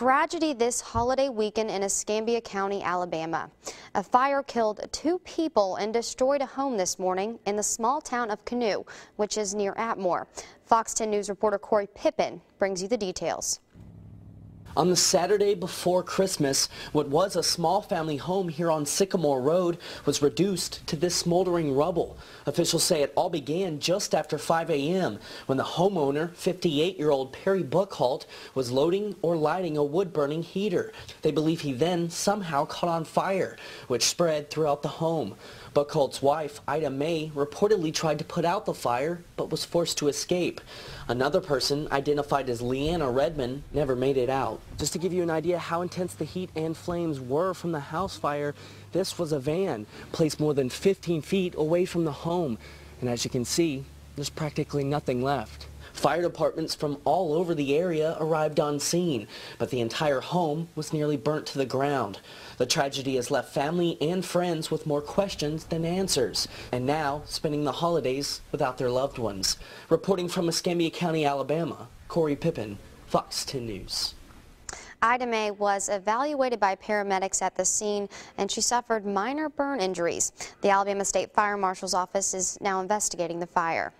tragedy this holiday weekend in Escambia County, Alabama. A fire killed two people and destroyed a home this morning in the small town of Canoe, which is near Atmore. Fox 10 News reporter Corey Pippin brings you the details. On the Saturday before Christmas, what was a small family home here on Sycamore Road was reduced to this smoldering rubble. Officials say it all began just after 5 a.m. when the homeowner, 58-year-old Perry Buckholt, was loading or lighting a wood-burning heater. They believe he then somehow caught on fire, which spread throughout the home. Buckholt's wife, Ida May, reportedly tried to put out the fire, but was forced to escape. Another person, identified as Leanna Redmond, never made it out. Just to give you an idea how intense the heat and flames were from the house fire, this was a van placed more than 15 feet away from the home. And as you can see, there's practically nothing left. Fire departments from all over the area arrived on scene, but the entire home was nearly burnt to the ground. The tragedy has left family and friends with more questions than answers, and now spending the holidays without their loved ones. Reporting from Escambia County, Alabama, Corey Pippin, Fox 10 News. Ida was evaluated by paramedics at the scene and she suffered minor burn injuries. The Alabama State Fire Marshal's office is now investigating the fire.